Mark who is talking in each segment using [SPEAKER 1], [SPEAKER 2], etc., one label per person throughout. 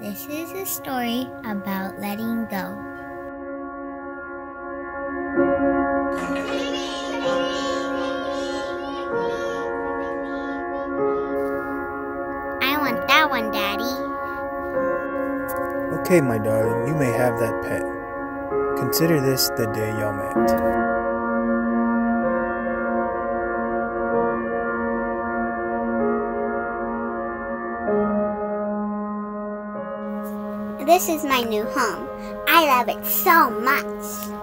[SPEAKER 1] This is a story about letting go. I want that one, Daddy.
[SPEAKER 2] Okay, my darling, you may have that pet. Consider this the day y'all met.
[SPEAKER 1] This is my new home. I love it so much.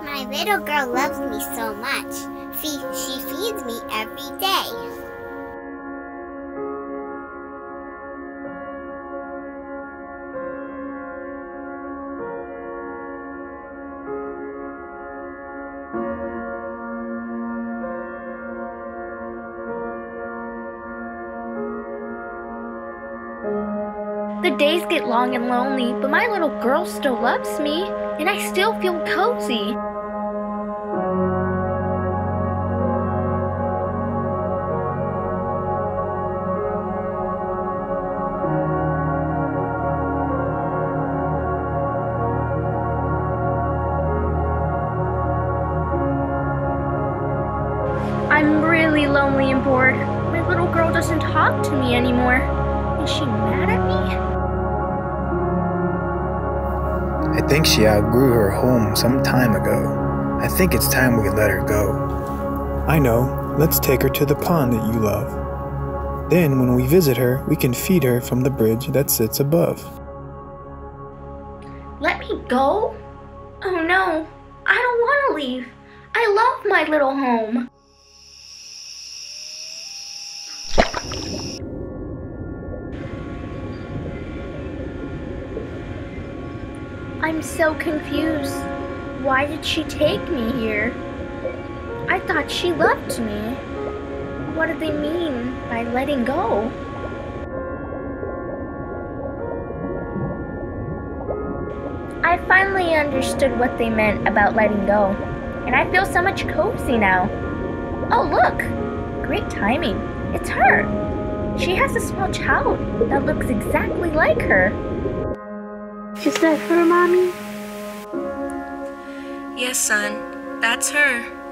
[SPEAKER 1] My little girl loves me so much. She, she feeds me every day.
[SPEAKER 3] The days get long and lonely, but my little girl still loves me, and I still feel cozy. I'm really lonely and bored. My little girl doesn't talk to me anymore. Is she mad at me?
[SPEAKER 2] I think she outgrew her home some time ago. I think it's time we let her go. I know. Let's take her to the pond that you love. Then, when we visit her, we can feed her from the bridge that sits above.
[SPEAKER 3] Let me go? Oh no, I don't want to leave. I love my little home. I'm so confused. Why did she take me here? I thought she loved me. What do they mean by letting go? I finally understood what they meant about letting go, and I feel so much cozy now. Oh, look! Great timing. It's her. She has a small child that looks exactly like her. Is that her, Mommy?
[SPEAKER 4] Yes, son, that's her.